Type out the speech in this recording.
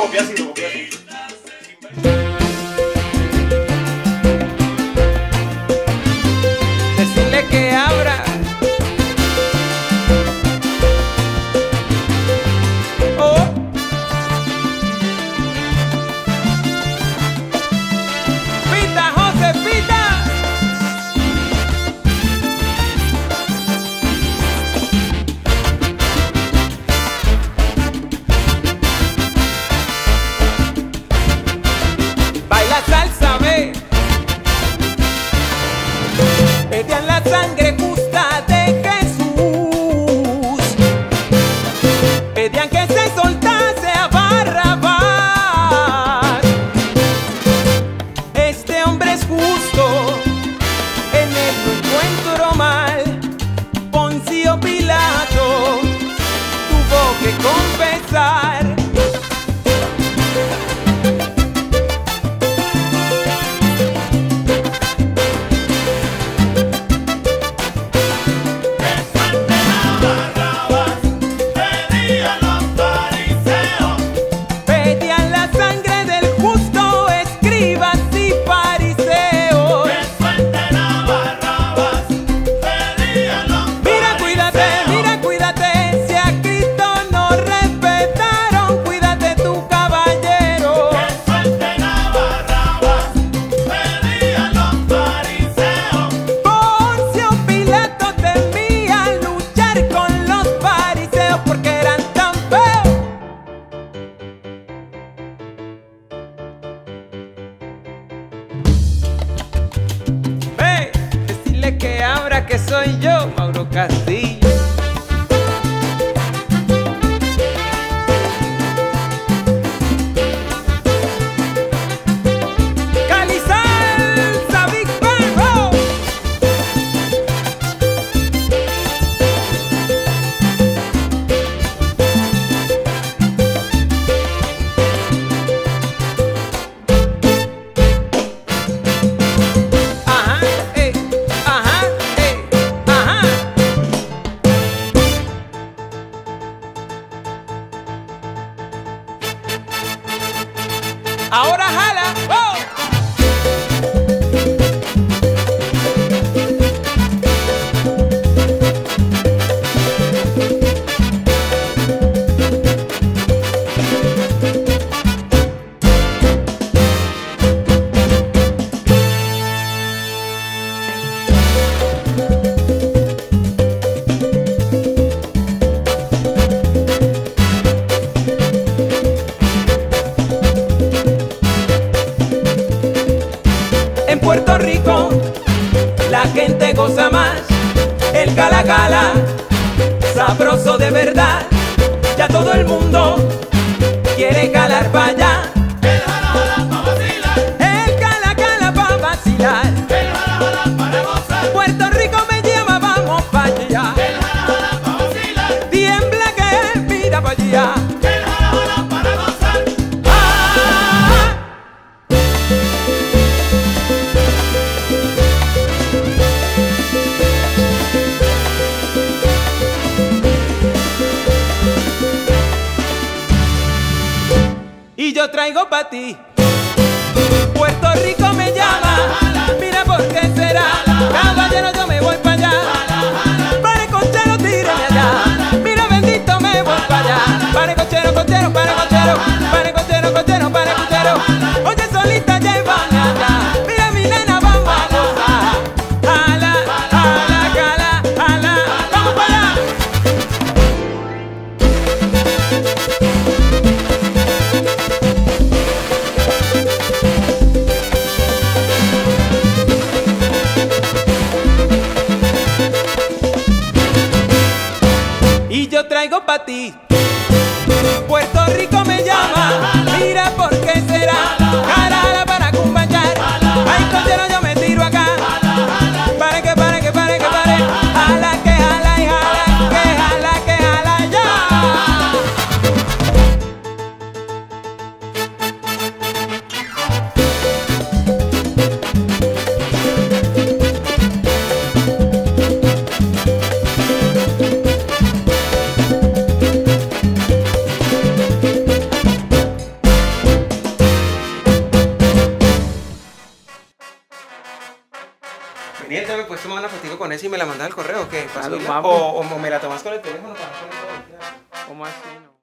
obvias y le vean la sangre. que soy yo, Mauro Castillo. Ahora jala. la gente goza más. El gala gala, sabroso de verdad. yo traigo para ti. Puerto Rico me llama, mira por qué será. Caballero, yo me voy para allá. Para el cochero, tírame allá. Mira, bendito, me voy para allá. Para el cochero, cochero, para el cochero. y yo traigo para ti. Puerto Rico me llama, mira porque Pendiente, ¿me puedes tomar una fotico con esa y me la mandas al correo o qué? ¿Para Claro, o, o me la tomas con el teléfono para poner todo. ¿Cómo así? No?